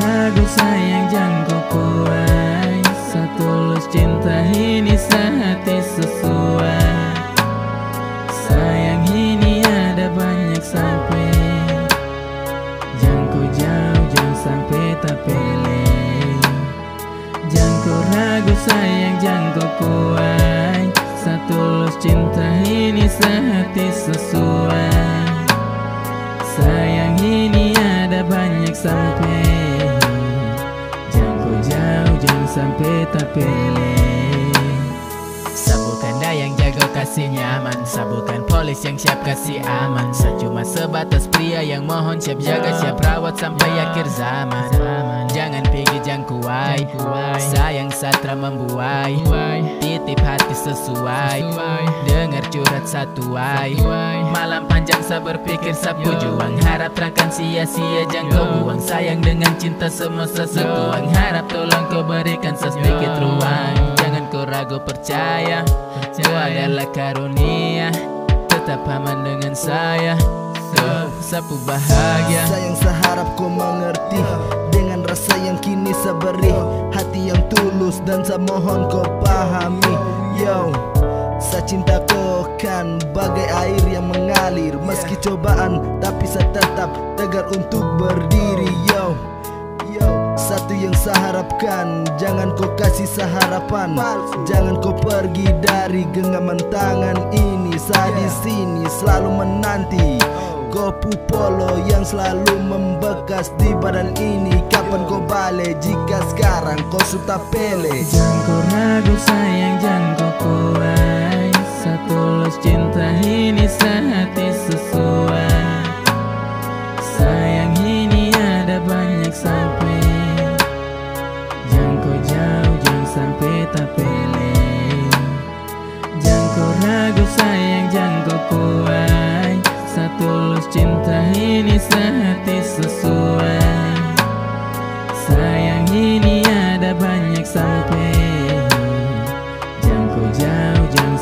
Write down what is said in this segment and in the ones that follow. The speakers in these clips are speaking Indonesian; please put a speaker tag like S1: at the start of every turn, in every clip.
S1: ragu sayang jangan kau kuai Setulus cinta ini sehati sesuai. Sayang ini ada banyak sampai. Jangan kau jauh jangan sampai tak pilih. Jangan kau ragu sayang jangan kau kuai Setulus cinta ini sehati sesuai. Sayang ini ada banyak sampai sampai tak pilih
S2: dayang jaga kasih nyaman Sabukan polis yang siap kasih aman. Saya cuma sebatas pria yang mohon siap jaga Siap rawat sampai akhir zaman. Jangan pergi jangkuai. Sayang satra membuai. Titip hati sesuai. Dengar curhat satu ay Malam panjang saya berpikir sapu juang. Harap terangkan sia-sia jangan kau buang. Sayang dengan cinta semua sesetuang Harap tolong kau berikan sedikit ruang ragu percaya Kau adalah karunia. Tetap aman dengan saya Sapu bahagia.
S3: Sayang seharap kau mengerti Dengan rasa yang kini saya beri Hati yang tulus dan saya mohon kau pahami Yo. Saya cinta kau kan bagai air yang mengalir. Meski cobaan tapi saya tetap tegar untuk berdiri Yo, satu yang saya harapkan Jangan kau kasih seharapan. Jangan kau pergi dari genggaman tangan ini. Saya di sini selalu menanti. Kopu polo yang selalu membekas di badan ini. Kapan kau balik? Jika sekarang kau sudah pele.
S1: Jangan kau ragu sayang. Jangan kau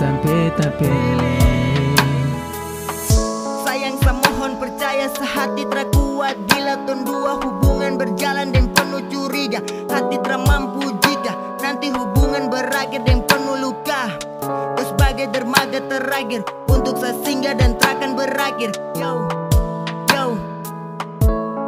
S1: sampai tak pilih Sayang
S4: saya mohon percaya sehati terkuat. Bila ton dua hubungan berjalan dan penuh curiga Hati mampu jika nanti hubungan berakhir dan penuh luka. Kau sebagai dermaga terakhir Untuk saya singgah dan terakan berakhir. Yo, yo.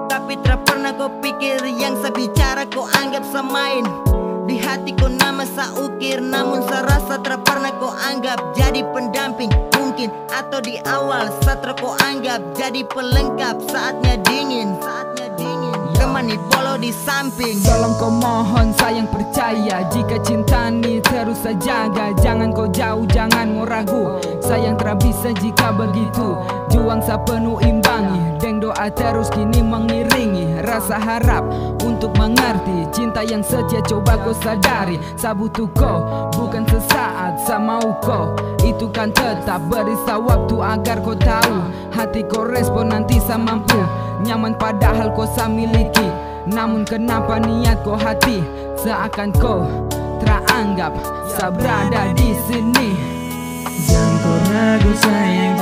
S4: Tapi tak pernah kau pikir yang saya bicara kau anggap semain Di hati kau nama saya ukir Namun saya rasa tak pernah kau anggap jadi pendamping. Mungkin atau di awal satra kau anggap jadi pelengkap. Saatnya dingin dingin Temani polo di samping.
S5: Tolong kau mohon sayang percaya. Jika cinta ni terus jaga Jangan kau jauh, jangan mau ragu. Sayang tak bisa jika begitu. Juang saya penuh imbangi. Deng doa terus kini mengiringi. Rasa harap untuk mengerti. Cinta yang setia coba kau sadari. Saya butuh kau, bukan sesaat Saya mau kau, itu kan tetap Beri saya waktu agar kau tahu. Hati kau respon nanti saya mampu Nyaman padahal kau saya miliki. Namun kenapa niat kau hati? Seakan kau teranggap Saya berada di sini.
S1: Jangan kau ragu sayang